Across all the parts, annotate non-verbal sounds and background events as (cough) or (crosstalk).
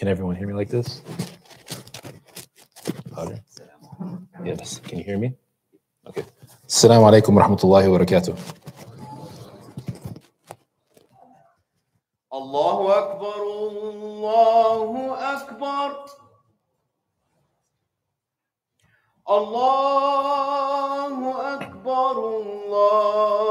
Can everyone hear me like this? Louder. Yes. Can you hear me? Okay. Assalamu alaikum wa rahmatullahi. Allahu Akbar, Allahu Akbar. Allahu Akbar, Allah.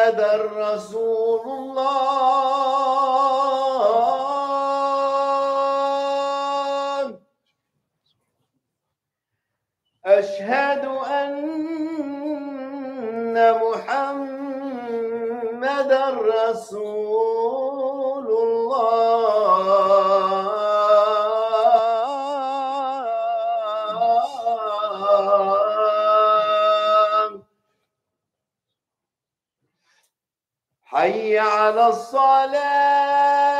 محمدا رسول الله. أشهد أن محمدا رسول على الصلاة.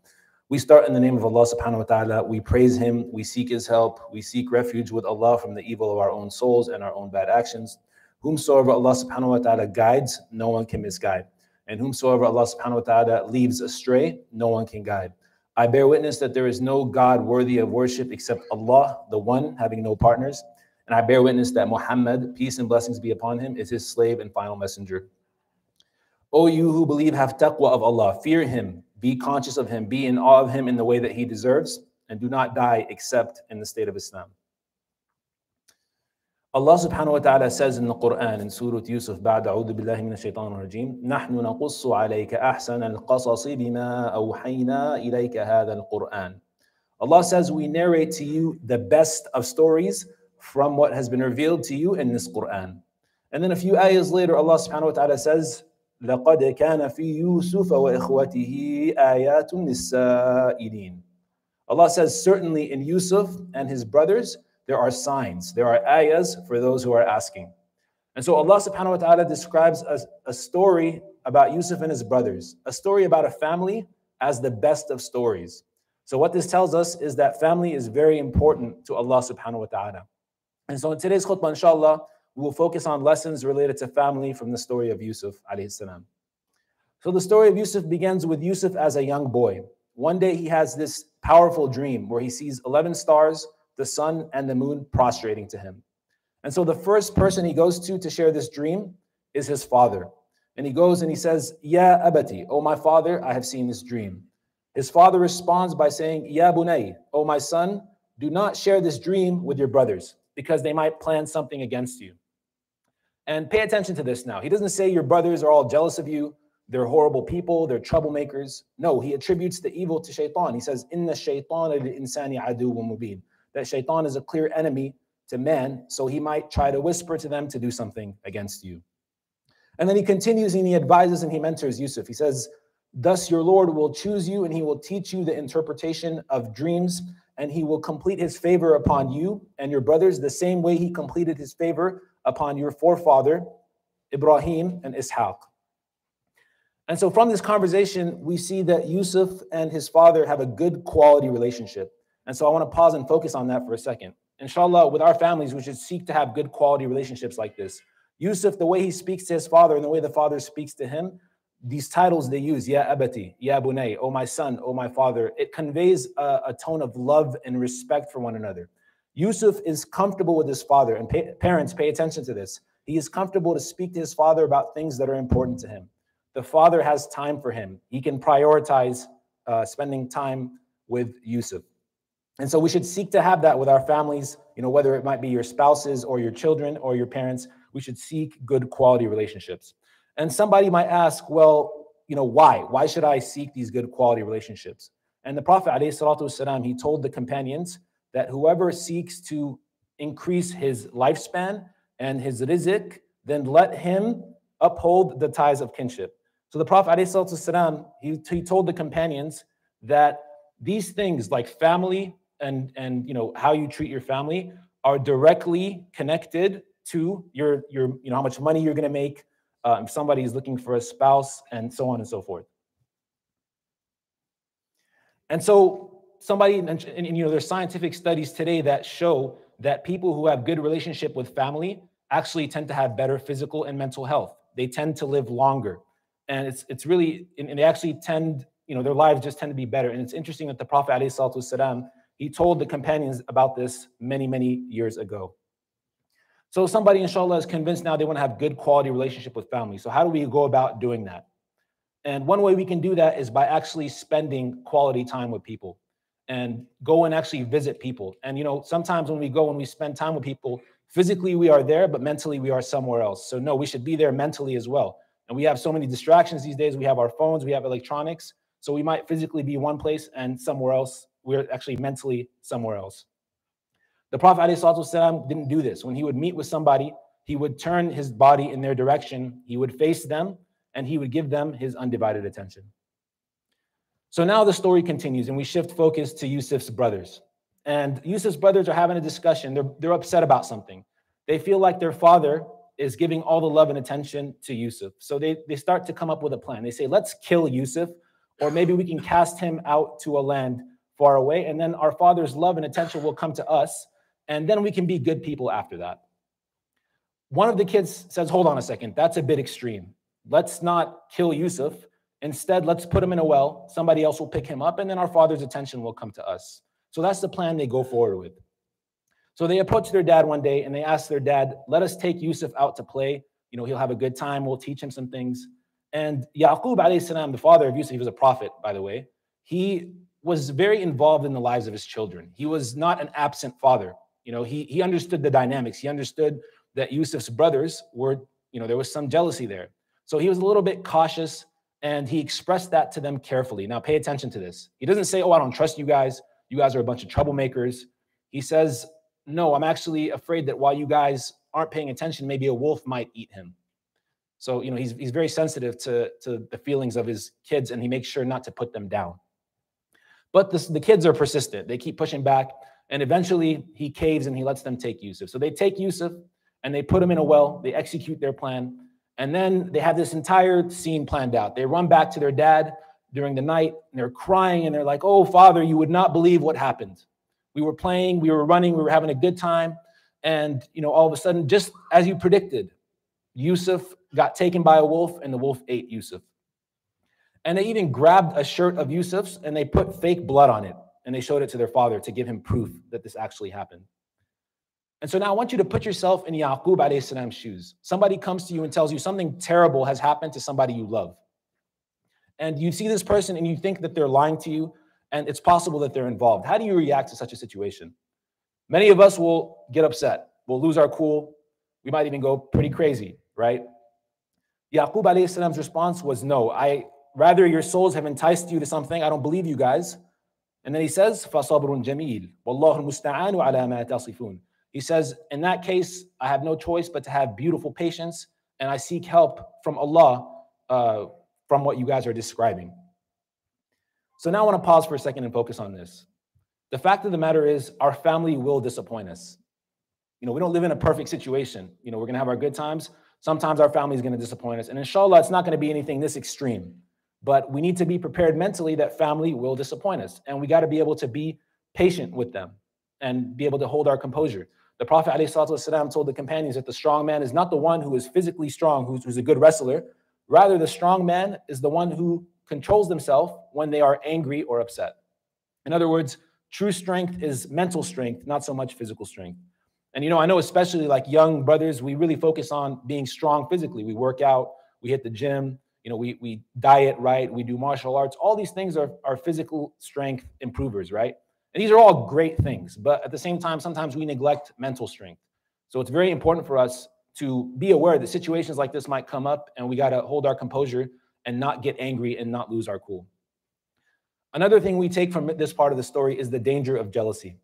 We start in the name of Allah subhanahu wa ta'ala. We praise Him, we seek His help, we seek refuge with Allah from the evil of our own souls and our own bad actions. Whomsoever Allah subhanahu wa ta'ala guides, no one can misguide. And whomsoever Allah subhanahu wa ta'ala leaves astray, no one can guide. I bear witness that there is no God worthy of worship except Allah, the one having no partners. And I bear witness that Muhammad, peace and blessings be upon him, is his slave and final messenger. O you who believe, have taqwa of Allah, fear Him, be conscious of Him, be in awe of Him in the way that He deserves, and do not die except in the state of Islam. Allah subhanahu wa ta'ala says in the Quran in Surah Yusuf, بعد أعوذ بالله من الشيطان الرجيم نحن نقص عليك أحسن القصص بما أوحينا إليك هذا القرآن Allah says we narrate to you the best of stories from what has been revealed to you in this Quran. And then a few ayahs later, Allah subhanahu wa ta'ala says, لقد كان في يوسف وإخوته آيات للسائلين. Allah says, certainly in Yusuf and his brothers, there are signs, there are ayahs for those who are asking. And so Allah subhanahu wa ta'ala describes a, a story about Yusuf and his brothers, a story about a family as the best of stories. So what this tells us is that family is very important to Allah subhanahu wa ta'ala. And so in today's khutbah, inshallah, we will focus on lessons related to family from the story of Yusuf salam. So the story of Yusuf begins with Yusuf as a young boy. one day he has this powerful dream where he sees 11 stars, the sun, and the moon prostrating to him. And so the first person he goes to to share this dream is his father. And he goes and he says, Ya abati, O my father, I have seen this dream. His father responds by saying, Ya bunay, O my son, do not share this dream with your brothers because they might plan something against you. And pay attention to this now. He doesn't say your brothers are all jealous of you, they're horrible people, they're troublemakers. No, he attributes the evil to shaitan. He says, In Inna shaitan insani adu wa mubin. That shaitan is a clear enemy to man, so he might try to whisper to them to do something against you. And then he continues and he advises and he mentors Yusuf. He says, Thus your Lord will choose you and he will teach you the interpretation of dreams and he will complete his favor upon you and your brothers the same way he completed his favor upon your forefather, Ibrahim and Ishaq. And so from this conversation, we see that Yusuf and his father have a good quality relationship. And so I want to pause and focus on that for a second. Inshallah, with our families, we should seek to have good quality relationships like this. Yusuf, the way he speaks to his father and the way the father speaks to him, these titles they use, Ya Abati, Ya Bunay, O my son, O my father, it conveys a, a, tone of love and respect for one another. Yusuf is comfortable with his father, and pay, parents pay attention to this. He is comfortable to speak to his father about things that are important to him. The father has time for him. He can prioritize uh, spending time with Yusuf. And so we should seek to have that with our families, you know, whether it might be your spouses or your children or your parents we should seek good quality relationships. And somebody might ask, well, you know, why? Why should I seek these good quality relationships? And the Prophet, والسلام, he told the companions that whoever seeks to increase his lifespan and his rizq, then let him uphold the ties of kinship. So the Prophet ﷺ, he, he told the companions that these things like family and, and you know how you treat your family are directly connected to your, your you know how much money you're going to make, um, if somebody is looking for a spouse, and so on and so forth. And so somebody and, and, you know there's scientific studies today that show that people who have good relationship with family actually tend to have better physical and mental health they tend to live longer and it's it's really and they actually tend you know their lives just tend to be better and it's interesting that the prophet والسلام, he told the companions about this many many years ago so somebody, inshallah, is convinced now they want to have good quality relationship with family. So how do we go about doing that? And one way we can do that is by actually spending quality time with people and go and actually visit people. And you know, sometimes when we go and we spend time with people, physically we are there, but mentally we are somewhere else. So no, we should be there mentally as well. And we have so many distractions these days. We have our phones, we have electronics. So we might physically be one place and somewhere else. We're actually mentally somewhere else. The Prophet ﷺ didn't do this. When he would meet with somebody, he would turn his body in their direction, he would face them, and he would give them his undivided attention. So now the story continues, and we shift focus to Yusuf's brothers. And Yusuf's brothers are having a discussion. They're, they're upset about something. They feel like their father is giving all the love and attention to Yusuf. So they, they start to come up with a plan. They say, let's kill Yusuf, or maybe we can cast him out to a land far away, and then our father's love and attention will come to us, and then we can be good people after that. One of the kids says, Hold on a second, that's a bit extreme. Let's not kill Yusuf. Instead, let's put him in a well. Somebody else will pick him up, and then our father's attention will come to us. So that's the plan they go forward with. So they approach their dad one day and they ask their dad, Let us take Yusuf out to play. You know, he'll have a good time. We'll teach him some things. And Yaqub, alayhi salam, the father of Yusuf, he was a prophet, by the way, he was very involved in the lives of his children. He was not an absent father. You know, he he understood the dynamics. He understood that Yusuf's brothers were, you know, there was some jealousy there. So he was a little bit cautious and he expressed that to them carefully. Now pay attention to this. He doesn't say, "Oh, I don't trust you guys. You guys are a bunch of troublemakers." He says, "No, I'm actually afraid that while you guys aren't paying attention, maybe a wolf might eat him." So, you know, he's he's very sensitive to to the feelings of his kids and he makes sure not to put them down. But this, the kids are persistent. They keep pushing back. And eventually he caves and he lets them take Yusuf. So they take Yusuf and they put him in a well. They execute their plan. And then they have this entire scene planned out. They run back to their dad during the night and they're crying and they're like, Oh, father, you would not believe what happened. We were playing, we were running, we were having a good time. And, you know, all of a sudden, just as you predicted, Yusuf got taken by a wolf and the wolf ate Yusuf. And they even grabbed a shirt of Yusuf's and they put fake blood on it and they showed it to their father to give him proof that this actually happened. And so now I want you to put yourself in Yaqub alayhi salam's shoes. Somebody comes to you and tells you something terrible has happened to somebody you love. And you see this person and you think that they're lying to you and it's possible that they're involved. How do you react to such a situation? Many of us will get upset. We'll lose our cool. We might even go pretty crazy, right? Yaqub alayhi salam's response was no. I rather your souls have enticed you to something. I don't believe you guys. And then he says, فَصَبْرٌ جَمِيلٌ وَاللَّهُ الْمُسْتَعَانُ عَلَى مَا تَصِفُونَ he says, in that case, I have no choice but to have beautiful patience and I seek help from Allah uh, from what you guys are describing. So now I want to pause for a second and focus on this. The fact of the matter is, our family will disappoint us. You know, we don't live in a perfect situation. You know, we're going to have our good times. Sometimes our family is going to disappoint us. And inshallah, it's not going to be anything this extreme. But we need to be prepared mentally that family will disappoint us. And we got to be able to be patient with them and be able to hold our composure. The Prophet ﷺ told the companions that the strong man is not the one who is physically strong, who's, who's a good wrestler. Rather, the strong man is the one who controls themselves when they are angry or upset. In other words, true strength is mental strength, not so much physical strength. And you know, I know especially like young brothers, we really focus on being strong physically. We work out, we hit the gym, you know, we we diet right, we do martial arts. All these things are, are physical strength improvers, right? And these are all great things, but at the same time, sometimes we neglect mental strength. So it's very important for us to be aware that situations like this might come up and we got to hold our composure and not get angry and not lose our cool. Another thing we take from this part of the story is the danger of jealousy.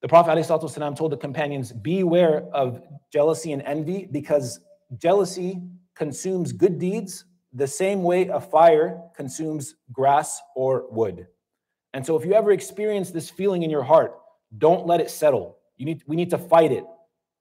The Prophet ﷺ told the companions, Beware of jealousy and envy because jealousy consumes good deeds the same way a fire consumes grass or wood. And so, if you ever experience this feeling in your heart, don't let it settle. You need, we need to fight it,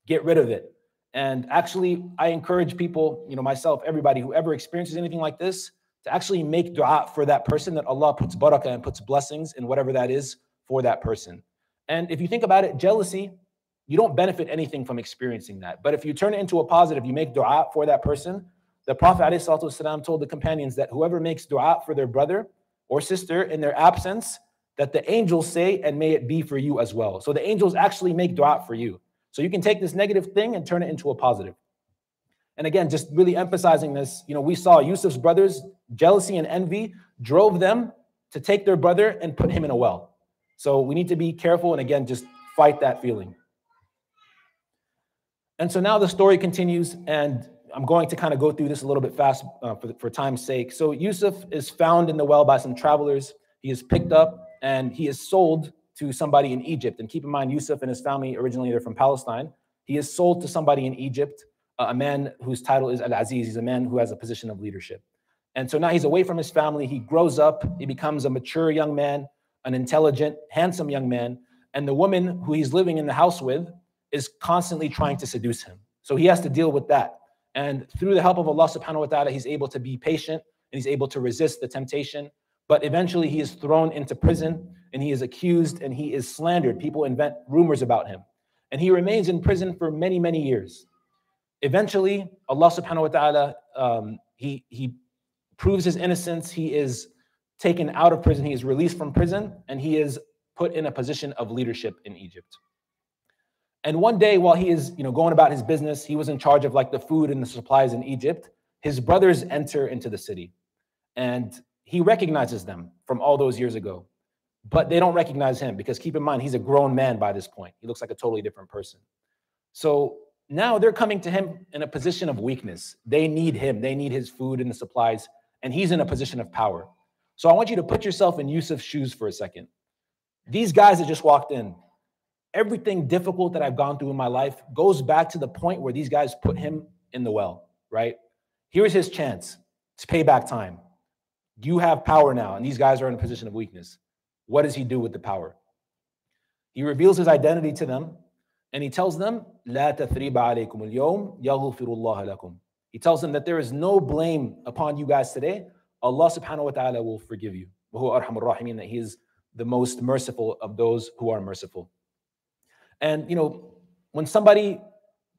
get rid of it. And actually, I encourage people, you know, myself, everybody, whoever experiences anything like this, to actually make dua for that person that Allah puts barakah and puts blessings in whatever that is for that person. And if you think about it, jealousy, you don't benefit anything from experiencing that. But if you turn it into a positive, you make dua for that person. The Prophet ﷺ told the companions that whoever makes dua for their brother or sister in their absence, that the angels say, and may it be for you as well. So the angels actually make dua for you. So you can take this negative thing and turn it into a positive. And again, just really emphasizing this, you know, we saw Yusuf's brothers, jealousy and envy drove them to take their brother and put him in a well. So we need to be careful and again, just fight that feeling. And so now the story continues, and I'm going to kind of go through this a little bit fast uh, for, for time's sake. So Yusuf is found in the well by some travelers. He is picked up and he is sold to somebody in Egypt. And keep in mind, Yusuf and his family originally they're from Palestine. He is sold to somebody in Egypt, uh, a man whose title is Al Aziz. He's a man who has a position of leadership. And so now he's away from his family. He grows up. He becomes a mature young man an intelligent, handsome young man, and the woman who he's living in the house with is constantly trying to seduce him. So he has to deal with that. And through the help of Allah subhanahu wa ta'ala, he's able to be patient and he's able to resist the temptation. But eventually he is thrown into prison and he is accused and he is slandered. People invent rumors about him. And he remains in prison for many, many years. Eventually, Allah subhanahu wa ta'ala, um, he, he proves his innocence. He is taken out of prison, he is released from prison, and he is put in a position of leadership in Egypt. And one day, while he is, you know, going about his business, he was in charge of like the food and the supplies in Egypt. His brothers enter into the city, and he recognizes them from all those years ago, but they don't recognize him because keep in mind he's a grown man by this point. He looks like a totally different person. So now they're coming to him in a position of weakness. They need him. They need his food and the supplies, and he's in a position of power. So I want you to put yourself in Yusuf's shoes for a second. These guys that just walked in, everything difficult that I've gone through in my life goes back to the point where these guys put him in the well, right? Here's his chance. It's payback time. You have power now, and these guys are in a position of weakness. What does he do with the power? He reveals his identity to them and he tells them, لا تثريب عليكم اليوم يغفر الله لكم. He tells them that there is no blame upon you guys today. Allah subhanahu wa ta'ala will forgive you. Wahu arhamur rahimin, that he is the most merciful of those who are merciful. And you know, when somebody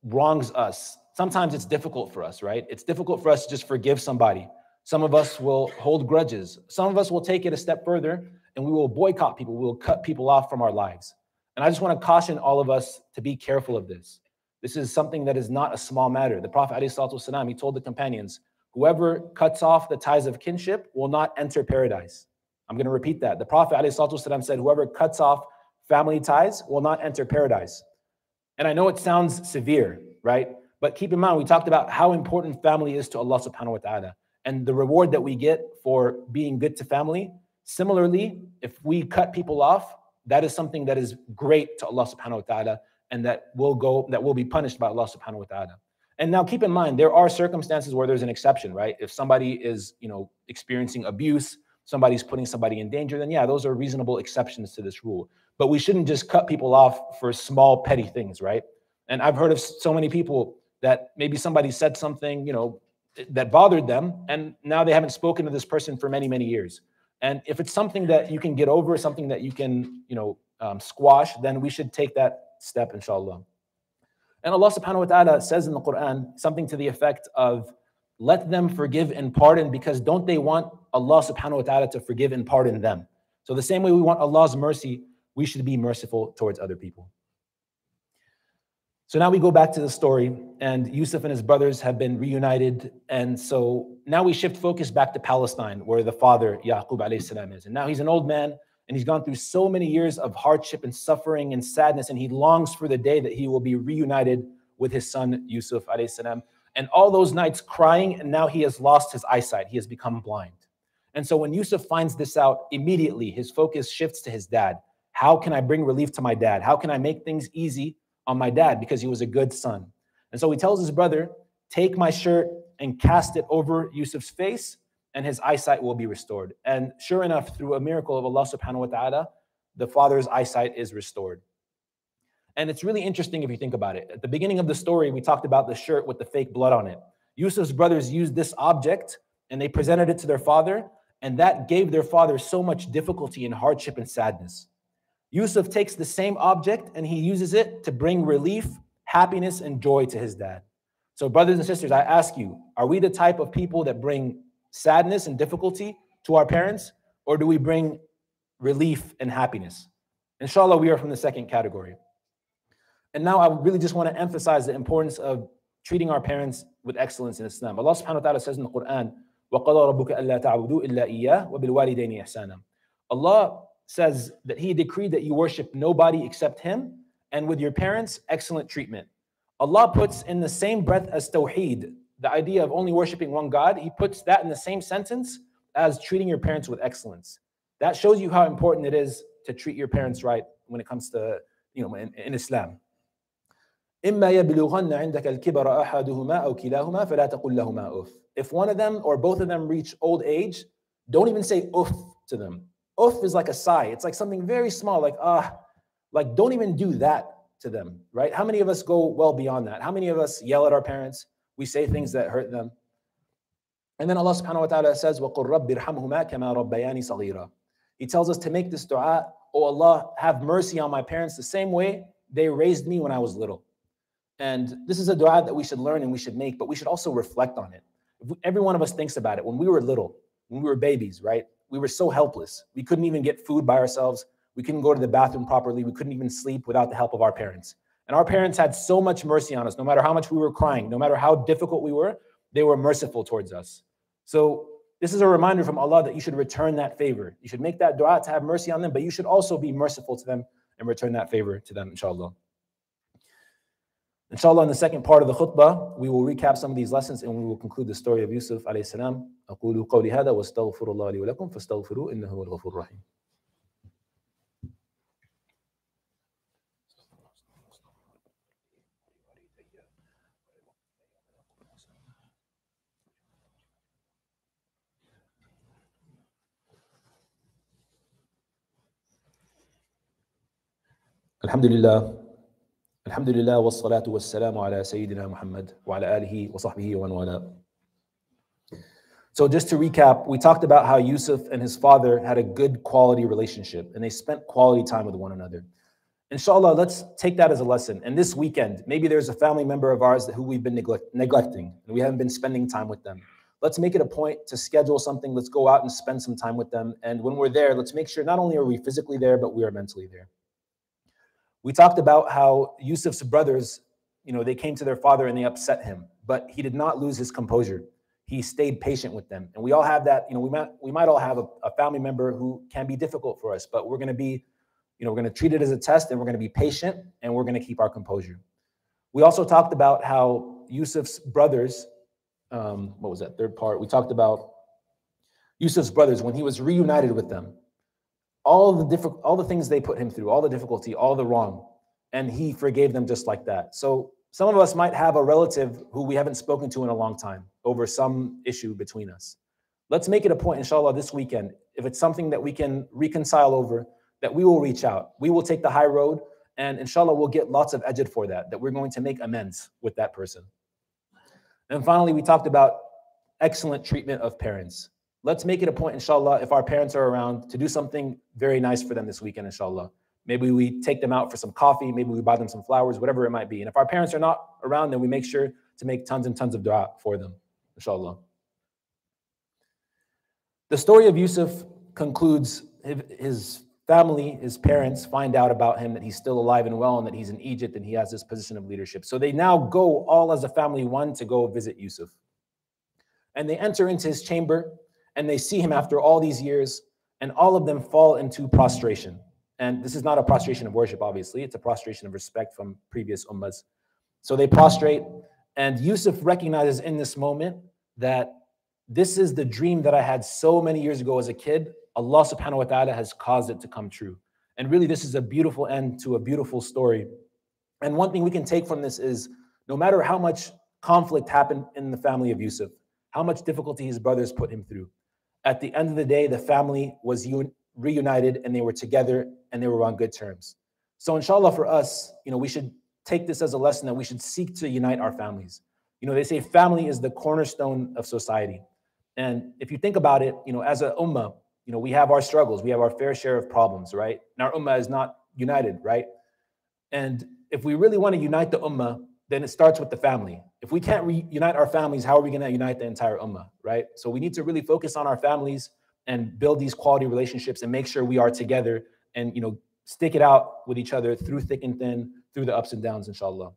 wrongs us, sometimes it's difficult for us, right? It's difficult for us to just forgive somebody. Some of us will hold grudges. Some of us will take it a step further and we will boycott people. We will cut people off from our lives. And I just want to caution all of us to be careful of this. This is something that is not a small matter. The Prophet ﷺ, he told the companions, whoever cuts off the ties of kinship will not enter paradise. I'm going to repeat that. The Prophet ﷺ said, whoever cuts off family ties will not enter paradise. And I know it sounds severe, right? But keep in mind, we talked about how important family is to Allah subhanahu wa ta'ala and the reward that we get for being good to family. Similarly, if we cut people off, that is something that is great to Allah subhanahu wa ta'ala and that will go that will be punished by Allah subhanahu wa ta'ala. And now keep in mind there are circumstances where there's an exception, right? If somebody is, you know, experiencing abuse, somebody's putting somebody in danger, then yeah, those are reasonable exceptions to this rule. But we shouldn't just cut people off for small petty things, right? And I've heard of so many people that maybe somebody said something, you know, that bothered them and now they haven't spoken to this person for many many years. And if it's something that you can get over something that you can you know um, squash then we should take that step inshallah. And allah subhanahu wa ta'ala says in the quran something to the effect of let them forgive and pardon because don't they want allah subhanahu wa ta'ala to forgive and pardon them? So the same way we want allah's mercy we should be merciful towards other people so now we go back to the story, and Yusuf and his brothers have been reunited. And so now we shift focus back to Palestine, where the father, Yaqub salam, is. And now he's an old man, and he's gone through so many years of hardship and suffering and sadness, and he longs for the day that he will be reunited with his son, Yusuf salam. And all those nights crying, and now he has lost his eyesight. He has become blind. And so when Yusuf finds this out, immediately his focus shifts to his dad. How can I bring relief to my dad? How can I make things easy on my dad because he was a good son. And so he tells his brother, Take my shirt and cast it over Yusuf's face, and his eyesight will be restored. And sure enough, through a miracle of Allah subhanahu wa ta'ala, the father's eyesight is restored. And it's really interesting if you think about it. At the beginning of the story, we talked about the shirt with the fake blood on it. Yusuf's brothers used this object and they presented it to their father, and that gave their father so much difficulty and hardship and sadness. Yusuf takes the same object and he uses it to bring relief, happiness, and joy to his dad. So, brothers and sisters, I ask you, are we the type of people that bring sadness and difficulty to our parents, or do we bring relief and happiness? Inshallah, we are from the second category. And now I really just want to emphasize the importance of treating our parents with excellence in Islam. Allah subhanahu wa ta'ala says in the Quran, وَقَضَى رَبُّكَ أَلَّا تَعْبُدُوا إِلَّا إِيَّاهُ وَبِالْوَالِدَيْنِ إِحْسَانًا Allah says that he decreed that you worship nobody except him and with your parents excellent treatment allah puts in the same breath as tawheed the idea of only worshiping one god he puts that in the same sentence as treating your parents with excellence that shows you how important it is to treat your parents right when it comes to you know in, in islam إما يبلغن عندك الكبر أحدهما أو كلاهما فلا تقل لهما أف. If one of them or both of them reach old age, don't even say uff to them. Uff is like a sigh. It's like something very small, like, ah, uh, like don't even do that to them, right? How many of us go well beyond that? How many of us yell at our parents? We say things that hurt them. And then Allah subhanahu wa ta'ala says, وَقُلْ رَبِّ ارْحَمْهُمَا كَمَا رَبَّيَانِ صَغِيرًا He tells us to make this dua, Oh Allah, have mercy on my parents the same way they raised me when I was little. And this is a dua that we should learn and we should make, but we should also reflect on it. Every one of us thinks about it. When we were little, when we were babies, right? We were so helpless. We couldn't even get food by ourselves. We couldn't go to the bathroom properly. We couldn't even sleep without the help of our parents. And our parents had so much mercy on us, no matter how much we were crying, no matter how difficult we were, they were merciful towards us. So, this is a reminder from Allah that you should return that favor. You should make that dua to have mercy on them, but you should also be merciful to them and return that favor to them, inshallah. Inshallah, in the second part of the khutbah, we will recap some of these lessons and we will conclude the story of Yusuf alayhi salam. أقول قولي هذا واستغفر الله لي ولكم فاستغفروه إنه هو الغفور الرحيم. الحمد لله Alhamdulillah wa salatu wa salamu ala Sayyidina Muhammad wa ala alihi wa sahbihi wa. So just to recap, we talked about how Yusuf and his father had a good quality relationship and they spent quality time with one another. Inshallah, let's take that as a lesson. And this weekend, maybe there's a family member of ours who we've been neglect- neglecting and we haven't been spending time with them. let's make it a point to schedule something. Let's go out and spend some time with them. And when we're there, let's make sure not only are we physically there, but we are mentally there. We talked about how Yusuf's brothers, you know, they came to their father and they upset him, but he did not lose his composure. He stayed patient with them. And we all have that, you know, we might we might all have a, a family member who can be difficult for us, but we're going to be, you know, we're going to treat it as a test and we're going to be patient and we're going to keep our composure. We also talked about how Yusuf's brothers, um, what was that third part? We talked about Yusuf's brothers when he was reunited with them, all the different, all the things they put him through, all the difficulty, all the wrong, and he forgave them just like that. So some of us might have a relative who we haven't spoken to in a long time over some issue between us. Let's make it a point, inshallah, this weekend. If it's something that we can reconcile over, that we will reach out. We will take the high road, and inshallah, we'll get lots of ajr for that, that we're going to make amends with that person. And finally, we talked about excellent treatment of parents. Let's make it a point, inshallah, if our parents are around, to do something very nice for them this weekend, inshallah. Maybe we take them out for some coffee, maybe we buy them some flowers, whatever it might be. And if our parents are not around, then we make sure to make tons and tons of dua for them, inshallah. The story of Yusuf concludes his family, his parents find out about him that he's still alive and well and that he's in Egypt and he has this position of leadership. So they now go all as a family one to go visit Yusuf. And they enter into his chamber and they see him after all these years, and all of them fall into prostration. And this is not a prostration of worship, obviously, it's a prostration of respect from previous ummas. So they prostrate, and Yusuf recognizes in this moment that this is the dream that I had so many years ago as a kid Allah subhanahu wa ta'ala has caused it to come true. And really, this is a beautiful end to a beautiful story. And one thing we can take from this is no matter how much conflict happened in the family of Yusuf, how much difficulty his brothers put him through, at the end of the day, the family was un- reunited and they were together and they were on good terms. So, inshallah, for us, you know, we should take this as a lesson that we should seek to unite our families. You know, they say family is the cornerstone of society. And if you think about it, you know, as a ummah, you know, we have our struggles, we have our fair share of problems, right? And our ummah is not united, right? And if we really want to unite the ummah, then it starts with the family. If we can't reunite our families, how are we going to unite the entire ummah, right? So we need to really focus on our families and build these quality relationships and make sure we are together and you know stick it out with each other through thick and thin, through the ups and downs, inshallah.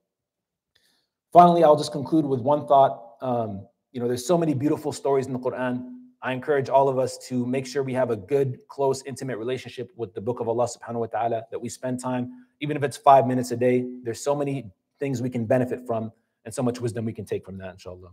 Finally, I'll just conclude with one thought. Um, you know, there's so many beautiful stories in the Quran I encourage all of us to make sure we have a good, close, intimate relationship with the book of Allah subhanahu wa ta'ala, that we spend time, even if it's five minutes a day. There's so many things we can benefit from and so much wisdom we can take from that, inshallah.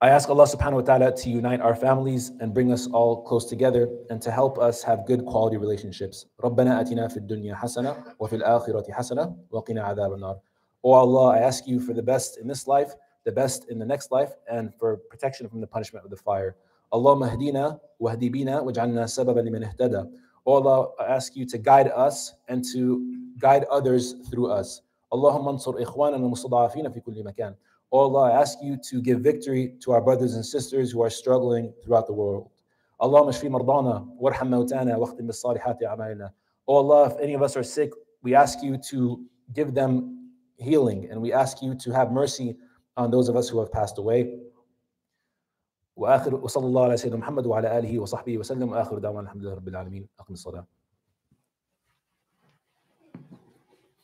I ask Allah subhanahu wa ta'ala to unite our families and bring us all close together and to help us have good quality relationships. رَبَّنَا أَتِنَا فِي الدُّنْيَا حَسَنَةً وَفِي الْآخِرَةِ حَسَنَةً وَقِنَا عَذَابَ النَّارِ Oh Allah, I ask you for the best in this life the best in the next life and for protection from the punishment of the fire. Allahumma hdina wahdi bina waj'alna sababan liman ihtada. Oh Allah, I ask you to guide us and to guide others through us. Allahumma ansur ikhwanana mustada'afina fi kulli makan. Oh Allah, I ask you to give victory to our brothers and sisters who are struggling throughout the world. Allahumma shfi mardana warham mawtana waqtim bis salihati a'malina. Oh Allah, if any of us are sick, we ask you to give them healing and we ask you to have mercy on those of us who have passed away. واخر وصلى الله على سيدنا محمد وعلى اله وصحبه وسلم واخر دعوانا الحمد لله رب العالمين اقم الصلاه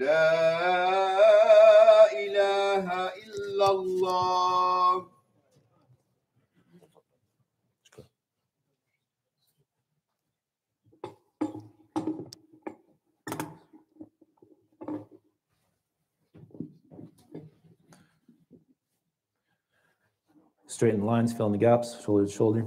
لا إله إلا الله Straighten the lines, fill in the gaps, shoulder to shoulder.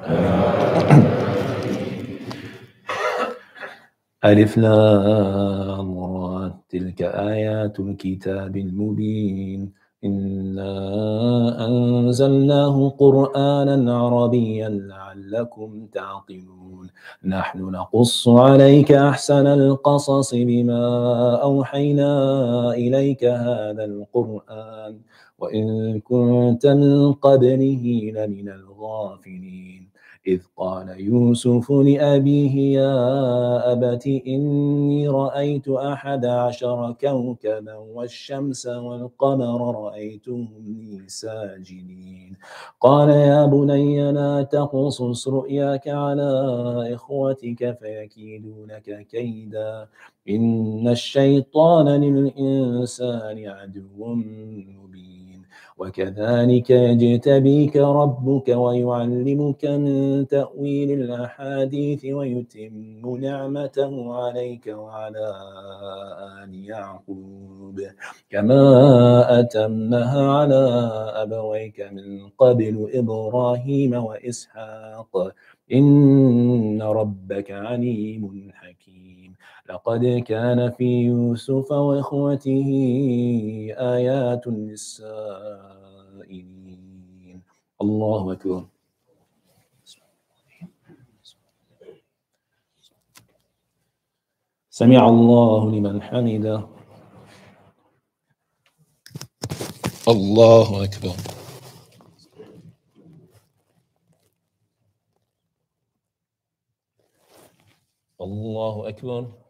(coughs) ألف لام تلك آيات الكتاب المبين. إنا أنزلناه قرآنا عربيا لعلكم تعقلون. نحن نقص عليك أحسن القصص بما أوحينا إليك هذا القرآن. وإن كنت من قبله لمن الغافلين. إذ قال يوسف لأبيه يا أبت إني رأيت أحد عشر كوكبا والشمس والقمر رأيتهم لي ساجدين. قال يا بني لا تقصص رؤياك على إخوتك فيكيدونك كيدا. إن الشيطان للإنسان عدو مبين. وكذلك يجتبيك ربك ويعلمك من تأويل الأحاديث ويتم نعمته عليك وعلى آل يعقوب. كما أتمها على أبويك من قبل إبراهيم وإسحاق. إن ربك عليم لقد كان في يوسف وإخوته آيات للسائلين. الله أكبر. سمع الله لمن حمده. الله أكبر. الله أكبر.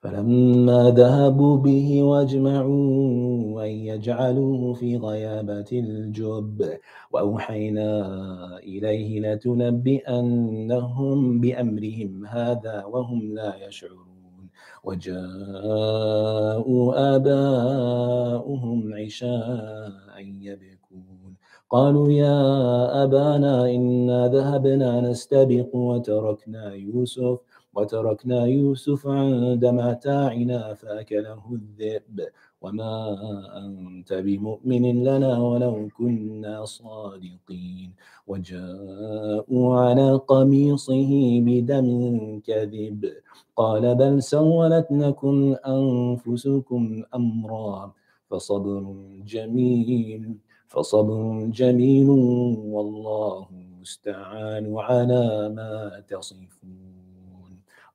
فلما ذهبوا به واجمعوا أن يجعلوه في غيابة الجب وأوحينا إليه لتنبئنهم بأمرهم هذا وهم لا يشعرون. وجاءوا آباؤهم عشاء يبكون. قالوا يا أبانا إنا ذهبنا نستبق وتركنا يوسف. وتركنا يوسف عند متاعنا فأكله الذئب. وما أنت بمؤمن لنا ولو كنا صادقين. وجاءوا على قميصه بدم كذب. قال بل سولت لكم أنفسكم أمرا. فصبر جميل فصبر جميل والله المستعان على ما تصفون.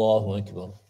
Lohan, né, que.